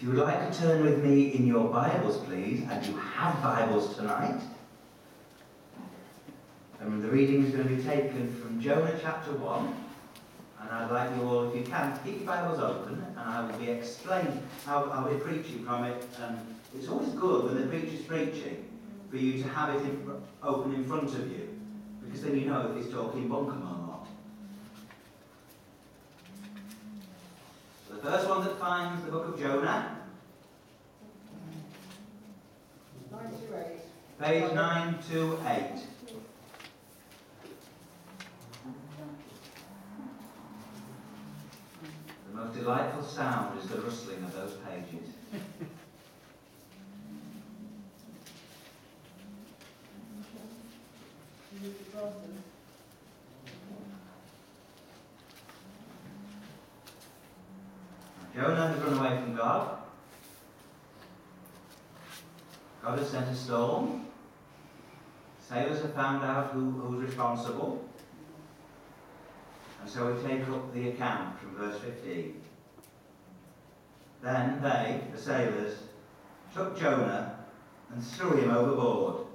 If you would like to turn with me in your Bibles, please, and you have Bibles tonight, and the reading is going to be taken from Jonah chapter 1. And I'd like you all, if you can, keep your Bibles open, and I will be explaining, I'll, I'll be preaching from it. And it's always good when the preacher's preaching for you to have it in, open in front of you, because then you know if he's talking bunkum or not. The first one that finds the book of Jonah, page nine two eight. The most delightful sound is the rustling of those pages. Jonah has run away from God. God has sent a storm. Sailors have found out who, who's responsible. And so we take up the account from verse 15. Then they, the sailors, took Jonah and threw him overboard,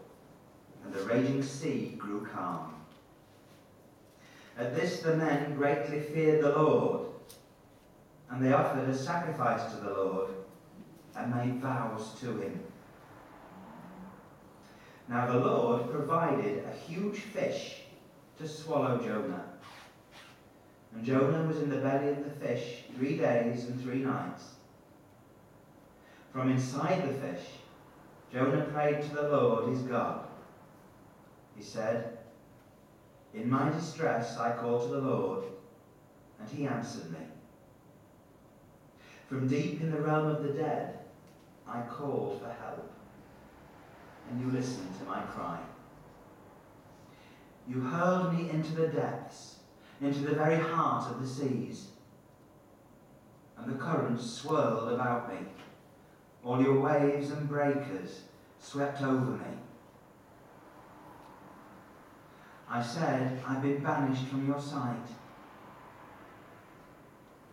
and the raging sea grew calm. At this the men greatly feared the Lord, and they offered a sacrifice to the Lord and made vows to him. Now the Lord provided a huge fish to swallow Jonah. And Jonah was in the belly of the fish three days and three nights. From inside the fish, Jonah prayed to the Lord his God. He said, In my distress I called to the Lord, and he answered me. From deep in the realm of the dead, I called for help, and you listened to my cry. You hurled me into the depths, into the very heart of the seas, and the currents swirled about me. All your waves and breakers swept over me. I said, I've been banished from your sight.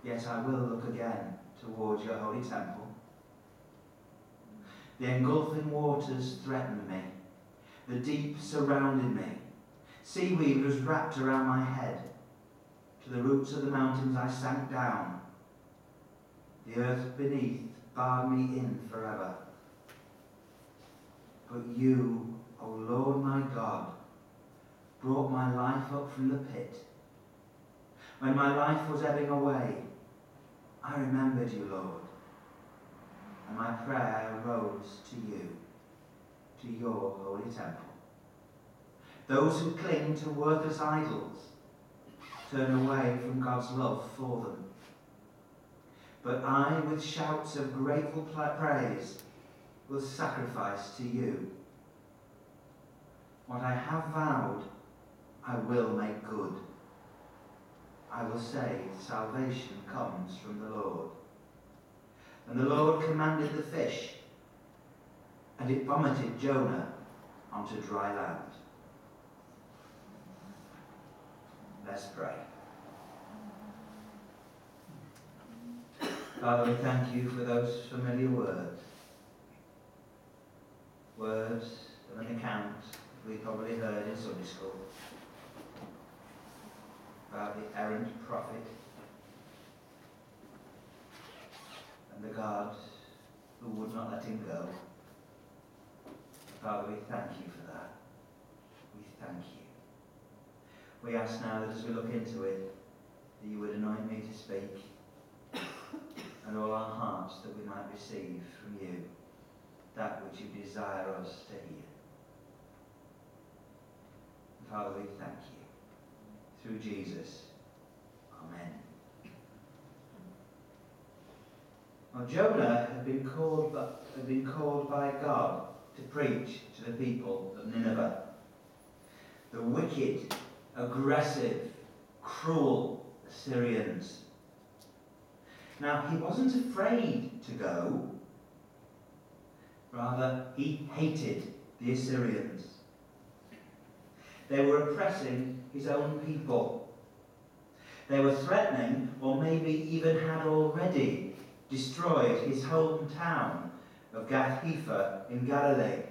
Yet I will look again towards your holy temple. The engulfing waters threatened me. The deep surrounded me. Seaweed was wrapped around my head. To the roots of the mountains I sank down. The earth beneath barred me in forever. But you, O Lord my God, brought my life up from the pit. When my life was ebbing away, I remembered you, Lord, and my prayer rose to you, to your holy temple. Those who cling to worthless idols turn away from God's love for them. But I, with shouts of grateful praise, will sacrifice to you. What I have vowed, I will make good. I will say, Salvation comes from the Lord. And the Lord commanded the fish, and it vomited Jonah onto dry land. Let's pray. Father, we thank you for those familiar words. Words of an account we probably heard in Sunday school about the errant prophet and the God who would not let him go. Father, we thank you for that. We thank you. We ask now that as we look into it, that you would anoint me to speak and all our hearts that we might receive from you that which you desire us to hear. Father, we thank you. Through Jesus. Amen. Well, Jonah had been called, had been called by God to preach to the people of Nineveh. The wicked, aggressive, cruel Assyrians. Now, he wasn't afraid to go. Rather, he hated the Assyrians. They were oppressing his own people. They were threatening, or maybe even had already destroyed his hometown of Gath Hepher in Galilee,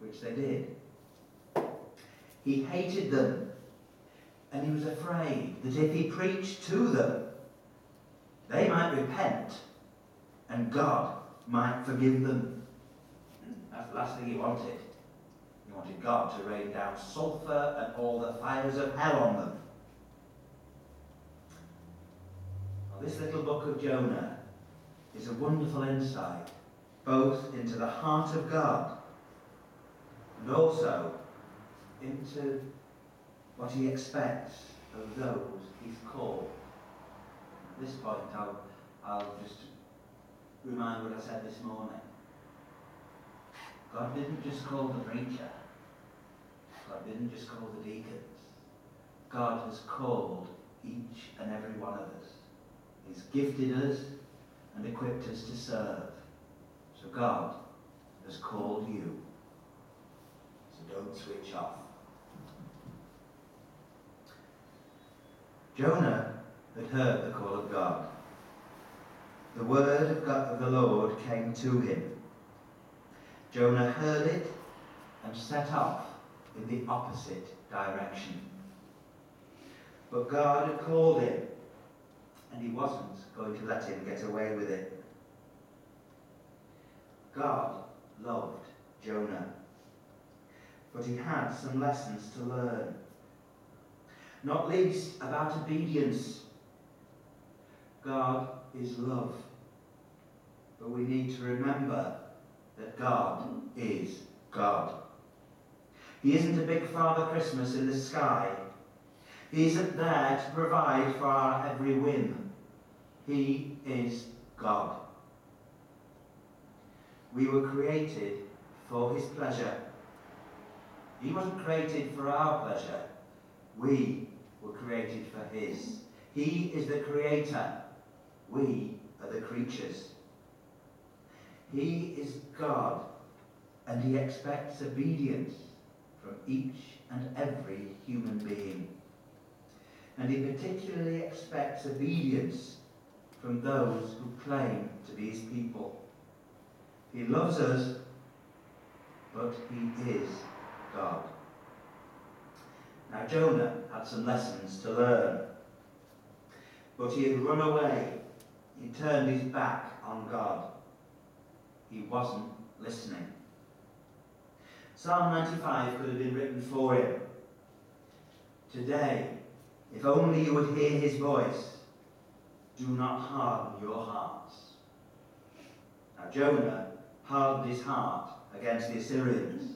which they did. He hated them, and he was afraid that if he preached to them, they might repent and God might forgive them. That's the last thing he wanted. He wanted God to rain down sulphur and all the fires of hell on them. This little book of Jonah is a wonderful insight both into the heart of God and also into what he expects of those he's called. At this point, I'll, I'll just remind what I said this morning. God didn't just call the preacher. God didn't just call the deacons. God has called each and every one of us. He's gifted us and equipped us to serve. So God has called you. So don't switch off. Jonah had heard the call of God. The word of, God, of the Lord came to him. Jonah heard it and set off in the opposite direction. But God had called him, and he wasn't going to let him get away with it. God loved Jonah, but he had some lessons to learn not least about obedience. God is love. But we need to remember that God is God. He isn't a big Father Christmas in the sky. He isn't there to provide for our every whim. He is God. We were created for his pleasure. He wasn't created for our pleasure. We were created for his. He is the creator. We are the creatures. He is God, and he expects obedience from each and every human being. And he particularly expects obedience from those who claim to be his people. He loves us, but he is God. Now, Jonah had some lessons to learn. But he had run away. He turned his back on God. He wasn't listening. Psalm 95 could have been written for him. Today, if only you would hear his voice, do not harden your hearts. Now, Jonah hardened his heart against the Assyrians.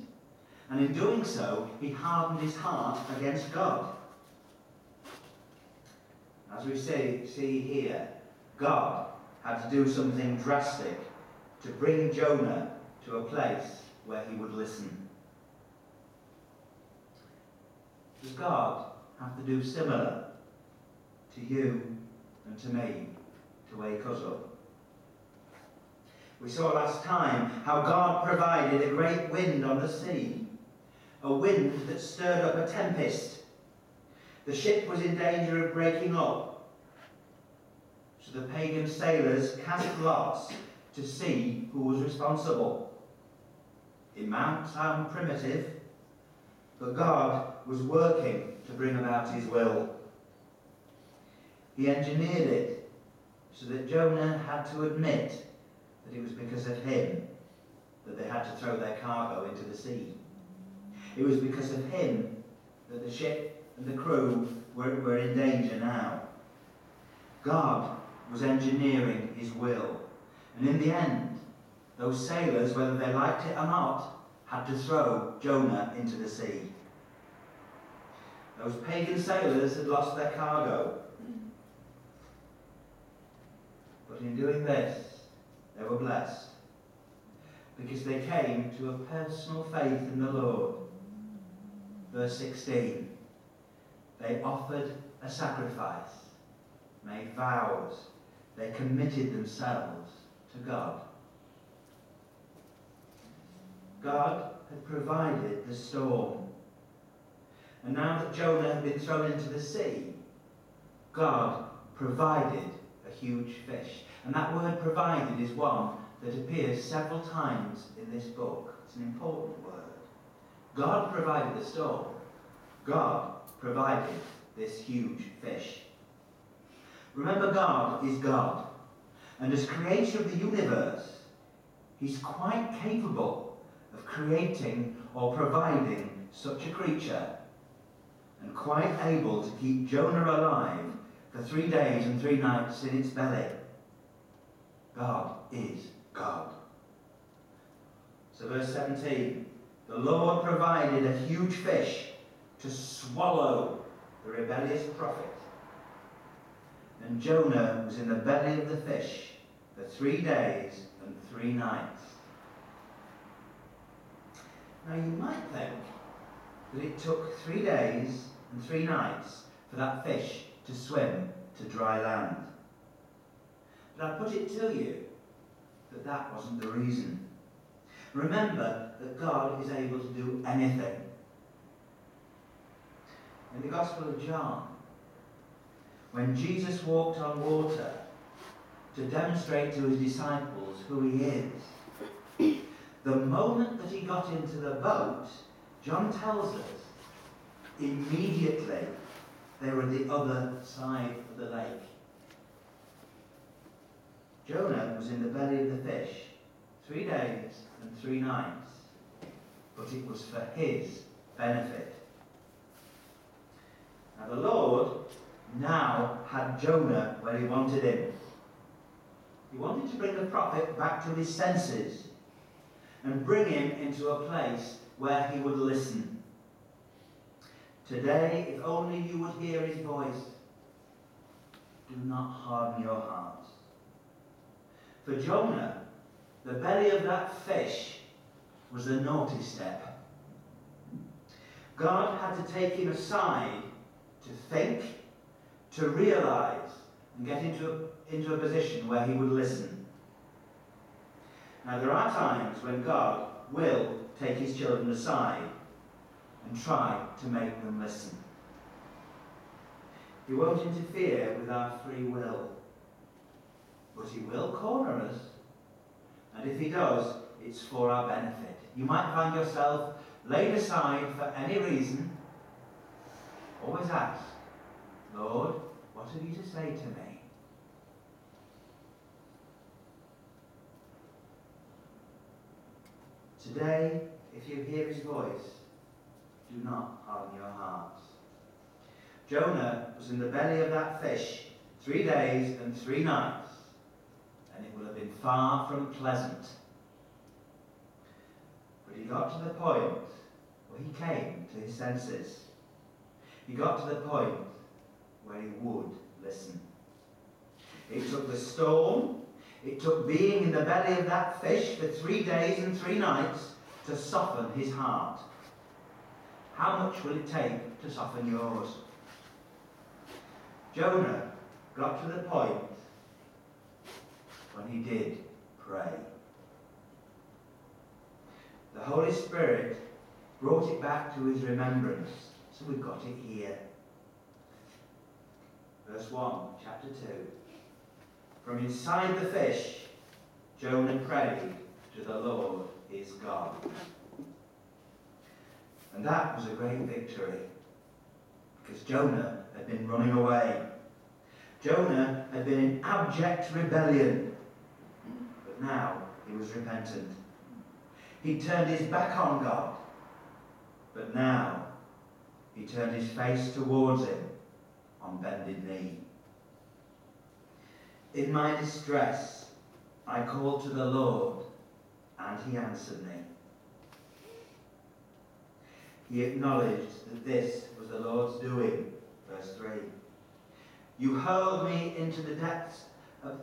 And in doing so, he hardened his heart against God. As we see, see here, God had to do something drastic to bring Jonah to a place where he would listen. Does God have to do similar to you and to me to wake us up? We saw last time how God provided a great wind on the sea a wind that stirred up a tempest. The ship was in danger of breaking up. So the pagan sailors cast lots to see who was responsible. It might sound primitive, but God was working to bring about his will. He engineered it so that Jonah had to admit that it was because of him that they had to throw their cargo into the sea. It was because of him that the ship and the crew were, were in danger now. God was engineering his will. And in the end, those sailors, whether they liked it or not, had to throw Jonah into the sea. Those pagan sailors had lost their cargo. But in doing this, they were blessed because they came to a personal faith in the Lord verse 16. They offered a sacrifice, made vows, they committed themselves to God. God had provided the storm. And now that Jonah had been thrown into the sea, God provided a huge fish. And that word provided is one that appears several times in this book. It's an important word. God provided the storm. God provided this huge fish. Remember, God is God. And as creator of the universe, he's quite capable of creating or providing such a creature and quite able to keep Jonah alive for three days and three nights in its belly. God is God. So, verse 17 the Lord provided a huge fish to swallow the rebellious prophet. And Jonah was in the belly of the fish for three days and three nights. Now, you might think that it took three days and three nights for that fish to swim to dry land. But I put it to you that that wasn't the reason. Remember that God is able to do anything. In the Gospel of John, when Jesus walked on water to demonstrate to his disciples who he is, the moment that he got into the boat, John tells us, immediately they were on the other side of the lake. Jonah was in the belly of the fish three days and three nights, but it was for his benefit. Now the Lord now had Jonah where he wanted him. He wanted to bring the prophet back to his senses and bring him into a place where he would listen. Today, if only you would hear his voice, do not harden your hearts. For Jonah, the belly of that fish was the naughty step. God had to take him aside to think, to realize, and get into a, into a position where he would listen. Now, there are times when God will take his children aside and try to make them listen. He won't interfere with our free will, but he will corner us. And if he does, it's for our benefit. You might find yourself laid aside for any reason. Always ask, Lord, what have you to say to me? Today, if you hear his voice, do not harden your hearts. Jonah was in the belly of that fish three days and three nights, and it would have been far from pleasant. But he got to the point where he came to his senses. He got to the point where he would listen. It took the storm, it took being in the belly of that fish for three days and three nights to soften his heart. How much will it take to soften yours? Jonah got to the point when he did pray. The Holy Spirit brought it back to his remembrance, so we've got it here. Verse 1, chapter 2. From inside the fish, Jonah prayed to the Lord his God. And that was a great victory because Jonah had been running away. Jonah had been in abject rebellion, but now he was repentant. He turned his back on God, but now he turned his face towards him on bended knee. In my distress, I called to the Lord, and he answered me. He acknowledged that this was the Lord's doing. Verse 3. You hurled me into the depths of,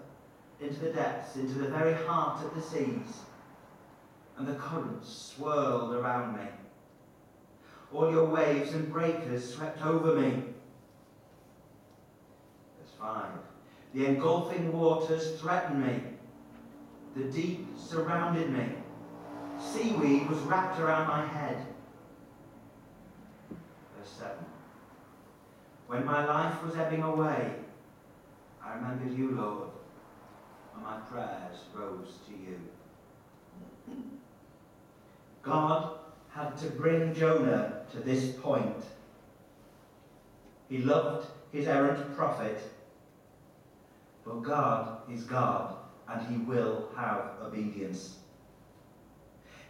into the depths, into the very heart of the seas, and the currents swirled around me. All your waves and breakers swept over me. Verse 5. The engulfing waters threatened me. The deep surrounded me. Seaweed was wrapped around my head. Verse 7. When my life was ebbing away, I remembered you, Lord, and my prayers rose to you. God had to bring Jonah to this point. He loved his errant prophet, but God is God and he will have obedience.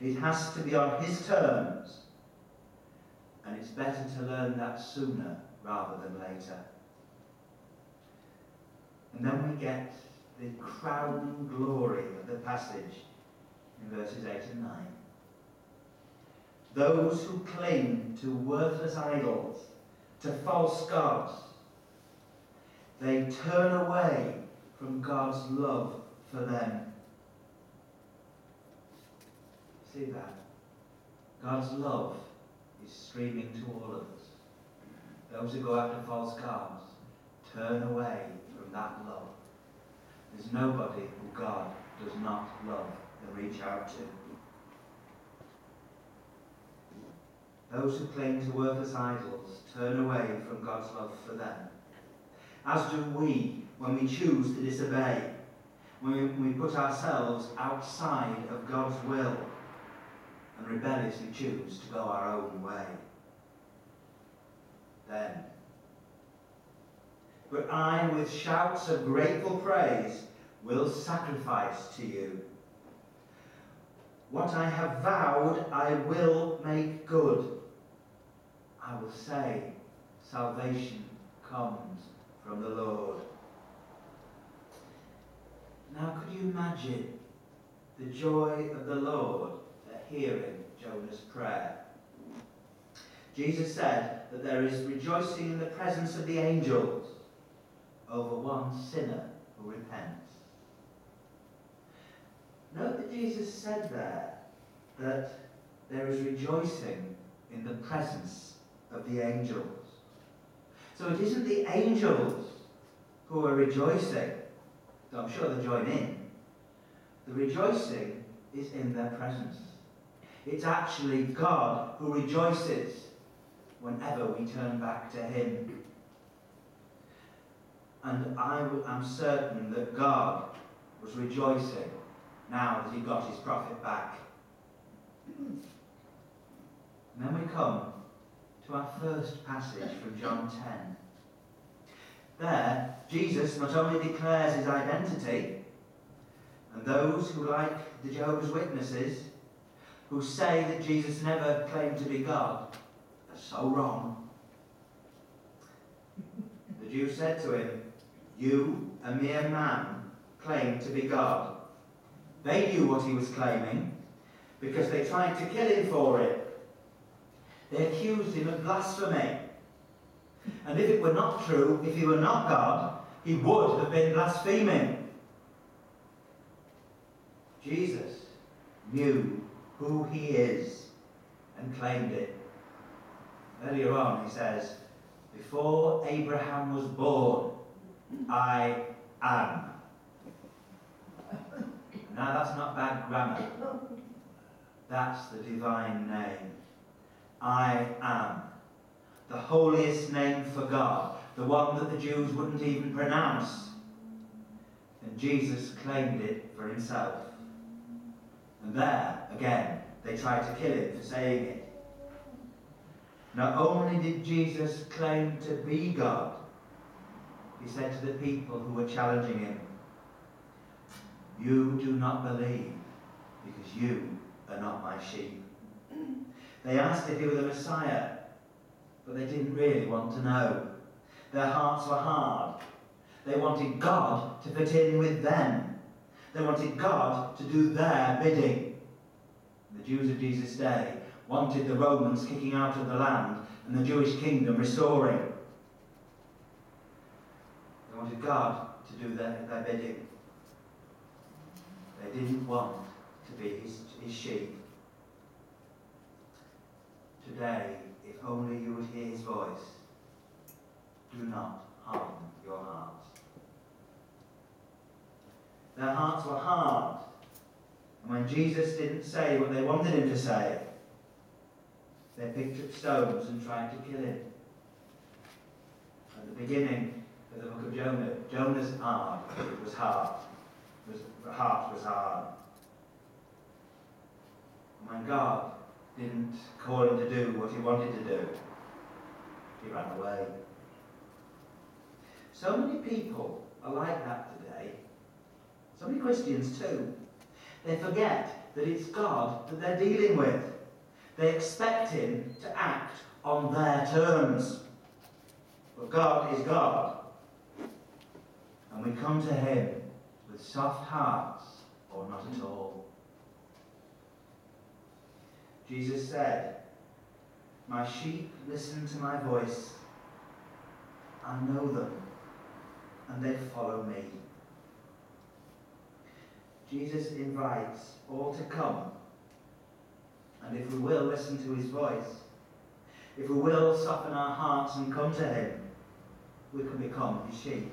It has to be on his terms, and it's better to learn that sooner rather than later. And then we get the crowning glory of the passage in verses 8 and 9. Those who cling to worthless idols, to false gods, they turn away from God's love for them. See that? God's love is streaming to all of us. Those who go after false gods turn away from that love. There's nobody who God does not love and reach out to. Those who cling to worthless idols turn away from God's love for them. As do we when we choose to disobey, when we put ourselves outside of God's will and rebelliously choose to go our own way. Then, but I, with shouts of grateful praise, will sacrifice to you. What I have vowed, I will make good. I will say, Salvation comes from the Lord. Now, could you imagine the joy of the Lord hearing Jonah's prayer? Jesus said that there is rejoicing in the presence of the angels over one sinner who repents. Note that Jesus said there that there is rejoicing in the presence of the angels. So it isn't the angels who are rejoicing, though I'm sure they join in. The rejoicing is in their presence. It's actually God who rejoices whenever we turn back to Him. And I am certain that God was rejoicing now that he got his prophet back. And then we come to our first passage from John 10. There, Jesus not only declares his identity, and those who, like the Jehovah's Witnesses, who say that Jesus never claimed to be God, are so wrong. The Jews said to him, You, a mere man, claim to be God. They knew what he was claiming because they tried to kill him for it. They accused him of blasphemy. And if it were not true, if he were not God, he would have been blaspheming. Jesus knew who he is and claimed it. Earlier on, he says, Before Abraham was born, I am. Now, that's not bad grammar. That's the divine name. I am. The holiest name for God, the one that the Jews wouldn't even pronounce. And Jesus claimed it for himself. And there, again, they tried to kill him for saying it. Not only did Jesus claim to be God, he said to the people who were challenging him, You do not believe because you are not my sheep. They asked if he were the Messiah, but they didn't really want to know. Their hearts were hard. They wanted God to fit in with them. They wanted God to do their bidding. The Jews of Jesus' day wanted the Romans kicking out of the land and the Jewish kingdom restoring. They wanted God to do their, their bidding. They didn't want to be his, his sheep. Today, if only you would hear his voice, do not harden your hearts. Their hearts were hard. And when Jesus didn't say what they wanted him to say, they picked up stones and tried to kill him. At the beginning of the book of Jonah. Jonah's heart was hard. Was, heart was hard. When God didn't call him to do what he wanted to do, he ran away. So many people are like that. So many Christians too. They forget that it's God that they're dealing with. They expect him to act on their terms. But God is God. And we come to him with soft hearts or not at all. Jesus said, My sheep listen to my voice. I know them, and they follow me. Jesus invites all to come, and if we will listen to his voice, if we will soften our hearts and come to him, we can become his sheep.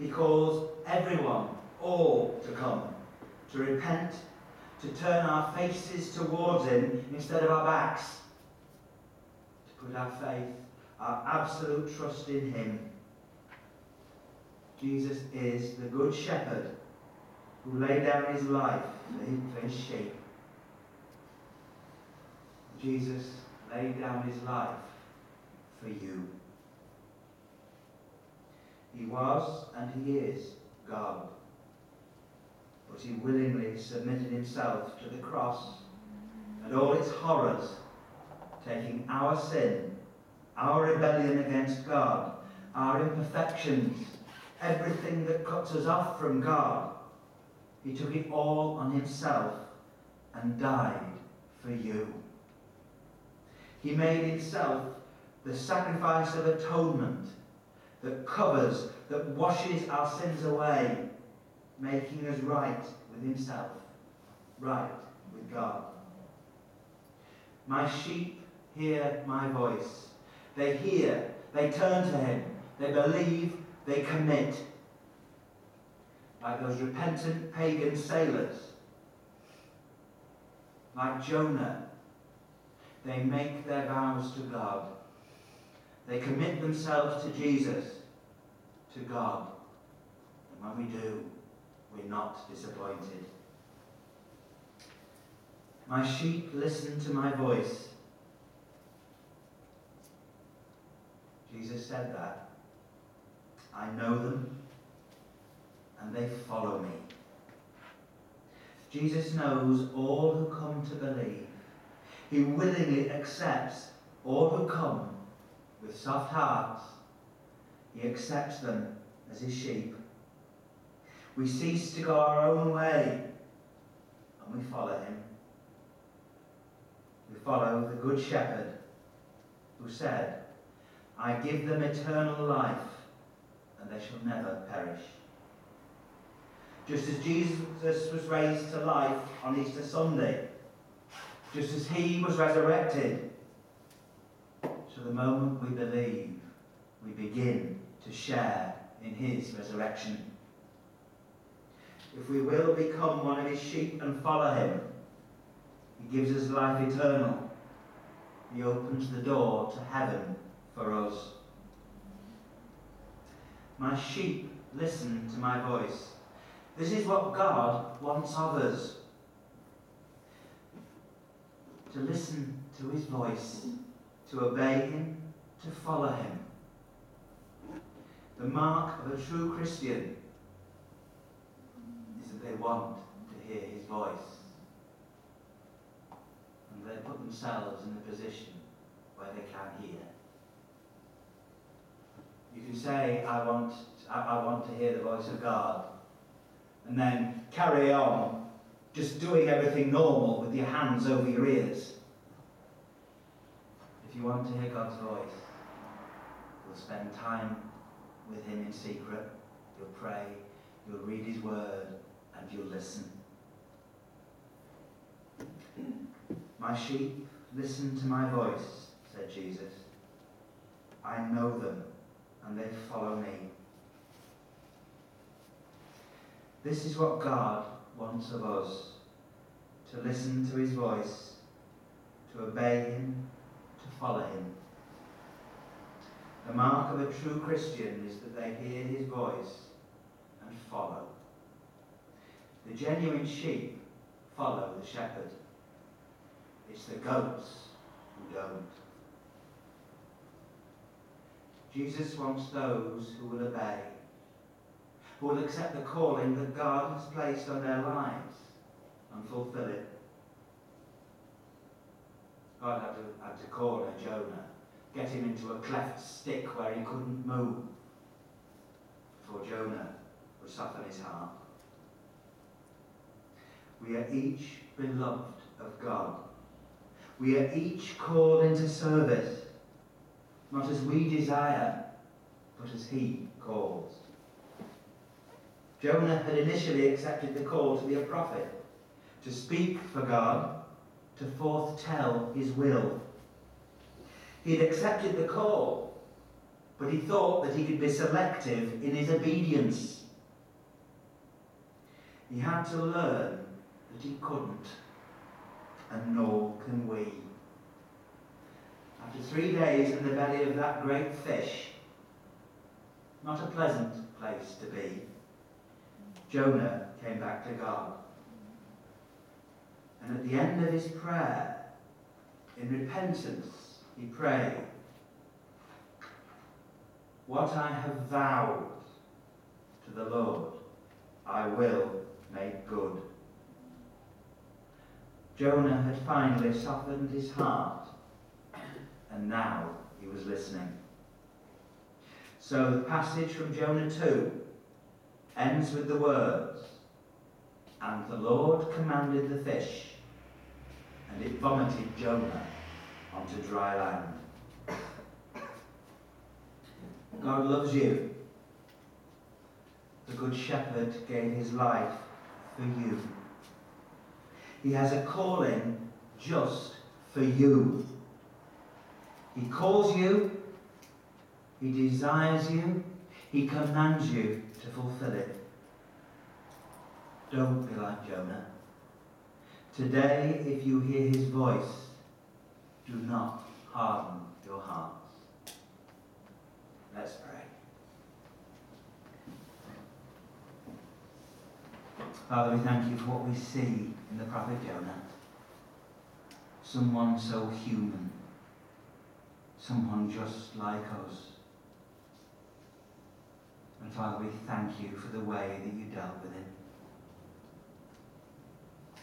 He calls everyone, all, to come, to repent, to turn our faces towards him instead of our backs, to put our faith, our absolute trust in him. Jesus is the good shepherd who laid down his life for his sheep. Jesus laid down his life for you. He was and he is God. But he willingly submitted himself to the cross and all its horrors, taking our sin, our rebellion against God, our imperfections, everything that cuts us off from God. He took it all on himself and died for you. He made himself the sacrifice of atonement that covers, that washes our sins away, making us right with himself, right with God. My sheep hear my voice. They hear, they turn to him, they believe, they commit. Like those repentant pagan sailors, like Jonah, they make their vows to God. They commit themselves to Jesus, to God. And when we do, we're not disappointed. My sheep listen to my voice. Jesus said that. I know them and they follow me. Jesus knows all who come to believe. He willingly accepts all who come with soft hearts. He accepts them as his sheep. We cease to go our own way and we follow him. We follow the Good Shepherd who said, I give them eternal life and they shall never perish. Just as Jesus was raised to life on Easter Sunday, just as he was resurrected, so the moment we believe, we begin to share in his resurrection. If we will become one of his sheep and follow him, he gives us life eternal. He opens the door to heaven for us. My sheep listen to my voice. This is what God wants of us. To listen to his voice, to obey him, to follow him. The mark of a true Christian is that they want to hear his voice. And they put themselves in a position where they can hear. You can say, I want, I, I want to hear the voice of God, and then carry on just doing everything normal with your hands over your ears. If you want to hear God's voice, you'll spend time with Him in secret, you'll pray, you'll read His Word, and you'll listen. My sheep listen to my voice, said Jesus. I know them, and they follow me. This is what God wants of us to listen to his voice, to obey him, to follow him. The mark of a true Christian is that they hear his voice and follow. The genuine sheep follow the shepherd. It's the goats who don't. Jesus wants those who will obey, who will accept the calling that God has placed on their lives and fulfill it. God had to, had to call a Jonah, get him into a cleft stick where he couldn't move, for Jonah would soften his heart. We are each beloved of God. We are each called into service, not as we desire, but as He calls. Jonah had initially accepted the call to be a prophet, to speak for God, to forth-tell his will. He had accepted the call, but he thought that he could be selective in his obedience. He had to learn that he couldn't, and nor can we. After three days in the belly of that great fish, not a pleasant place to be, Jonah came back to God. And at the end of his prayer, in repentance, he prayed, What I have vowed to the Lord, I will make good. Jonah had finally softened his heart, and now he was listening. So the passage from Jonah 2 ends with the words, And the Lord commanded the fish and it vomited Jonah onto dry land. God loves you. The Good Shepherd gave his life for you. He has a calling just for you. He calls you, he desires you, he commands you to fulfill it. Don't be like Jonah. Today, if you hear his voice, do not harden your hearts. Let's pray. Father, we thank you for what we see in the prophet Jonah. Someone so human, someone just like us. And Father, we thank you for the way that you dealt with him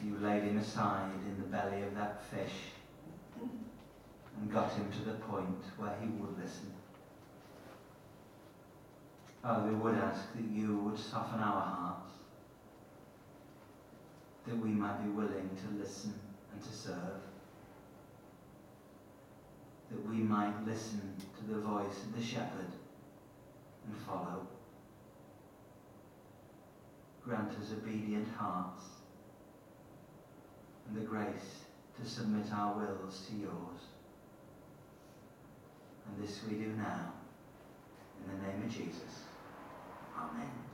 you laid him aside in the belly of that fish and got him to the point where he would listen. Father, we would ask that you would soften our hearts, that we might be willing to listen and to serve, that we might listen to the voice of the shepherd and follow. Grant us obedient hearts and the grace to submit our wills to yours. And this we do now, in the name of Jesus. Amen.